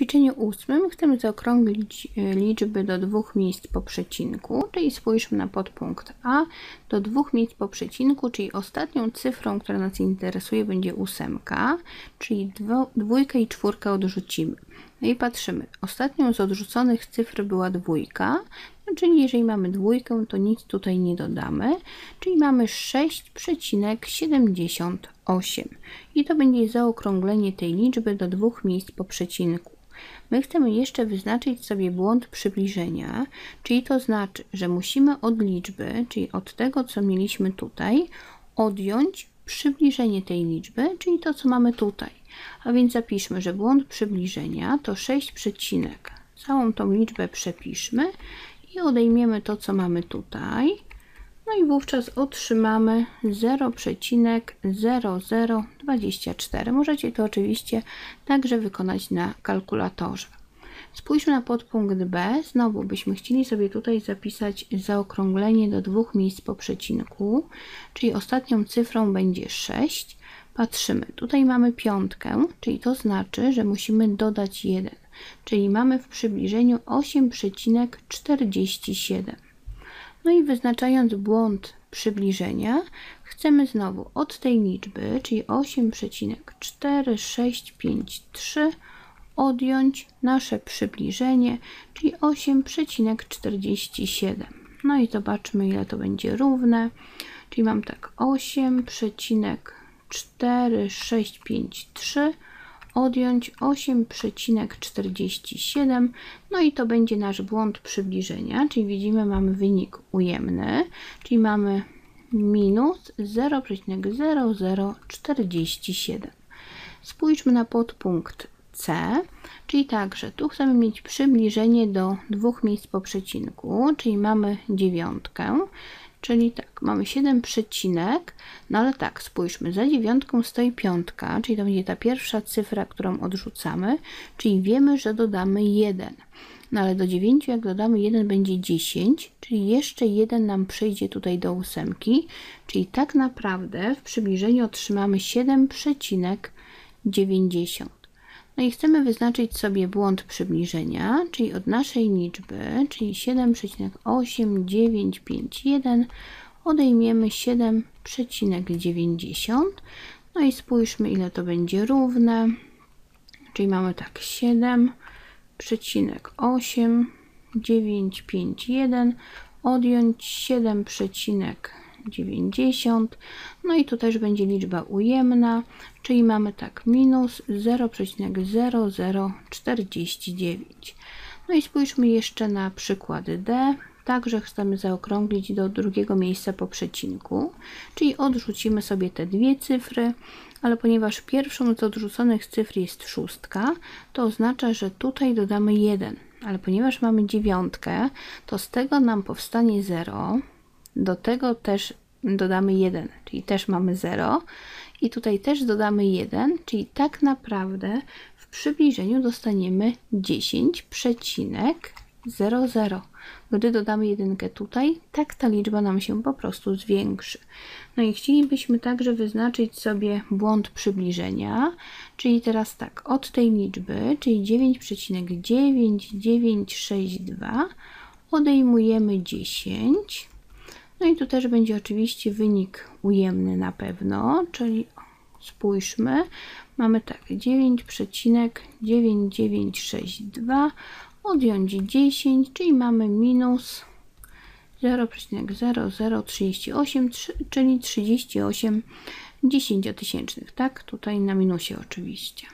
ćwiczeniu ósmym chcemy zaokrąglić e, liczby do dwóch miejsc po przecinku, czyli spójrzmy na podpunkt A do dwóch miejsc po przecinku, czyli ostatnią cyfrą, która nas interesuje będzie ósemka, czyli dwo, dwójkę i czwórkę odrzucimy. No i patrzymy, ostatnią z odrzuconych cyfr była dwójka, no czyli jeżeli mamy dwójkę, to nic tutaj nie dodamy, czyli mamy 6,78 i to będzie zaokrąglenie tej liczby do dwóch miejsc po przecinku. My chcemy jeszcze wyznaczyć sobie błąd przybliżenia, czyli to znaczy, że musimy od liczby, czyli od tego, co mieliśmy tutaj, odjąć przybliżenie tej liczby, czyli to, co mamy tutaj. A więc zapiszmy, że błąd przybliżenia to 6 przecinek. Całą tą liczbę przepiszmy i odejmiemy to, co mamy tutaj. No i wówczas otrzymamy 0,0024. Możecie to oczywiście także wykonać na kalkulatorze. Spójrzmy na podpunkt B. Znowu byśmy chcieli sobie tutaj zapisać zaokrąglenie do dwóch miejsc po przecinku, czyli ostatnią cyfrą będzie 6. Patrzymy, tutaj mamy piątkę, czyli to znaczy, że musimy dodać 1, czyli mamy w przybliżeniu 8,47. No i wyznaczając błąd przybliżenia, chcemy znowu od tej liczby, czyli 8,4653 odjąć nasze przybliżenie, czyli 8,47. No i zobaczmy, ile to będzie równe. Czyli mam tak 8,4653 odjąć 8,47, no i to będzie nasz błąd przybliżenia, czyli widzimy mamy wynik ujemny, czyli mamy minus 0,0047. Spójrzmy na podpunkt C, czyli także tu chcemy mieć przybliżenie do dwóch miejsc po przecinku, czyli mamy dziewiątkę, czyli tak, mamy 7 przecinek, no ale tak, spójrzmy, za dziewiątką stoi piątka, czyli to będzie ta pierwsza cyfra, którą odrzucamy, czyli wiemy, że dodamy 1. No ale do 9 jak dodamy 1 będzie 10, czyli jeszcze 1 nam przejdzie tutaj do ósemki, czyli tak naprawdę w przybliżeniu otrzymamy 7,90. No i chcemy wyznaczyć sobie błąd przybliżenia, czyli od naszej liczby, czyli 7,8951 odejmiemy 7,90. No i spójrzmy ile to będzie równe. Czyli mamy tak 7,8951 odjąć 7,90 90. No i tu też będzie liczba ujemna, czyli mamy tak minus 0,0049. No i spójrzmy jeszcze na przykłady D. Także chcemy zaokrąglić do drugiego miejsca po przecinku, czyli odrzucimy sobie te dwie cyfry, ale ponieważ pierwszą z odrzuconych cyfr jest szóstka, to oznacza, że tutaj dodamy 1, ale ponieważ mamy dziewiątkę, to z tego nam powstanie 0, do tego też dodamy 1, czyli też mamy 0. I tutaj też dodamy 1, czyli tak naprawdę w przybliżeniu dostaniemy 10,00. Gdy dodamy jedynkę tutaj, tak ta liczba nam się po prostu zwiększy. No i chcielibyśmy także wyznaczyć sobie błąd przybliżenia, czyli teraz tak, od tej liczby, czyli 9,9962 odejmujemy 10 no i tu też będzie oczywiście wynik ujemny na pewno, czyli spójrzmy, mamy tak 9,9962 odjąć 10, czyli mamy minus 0,0038, czyli 38 dziesięciotysięcznych, tak? Tutaj na minusie oczywiście.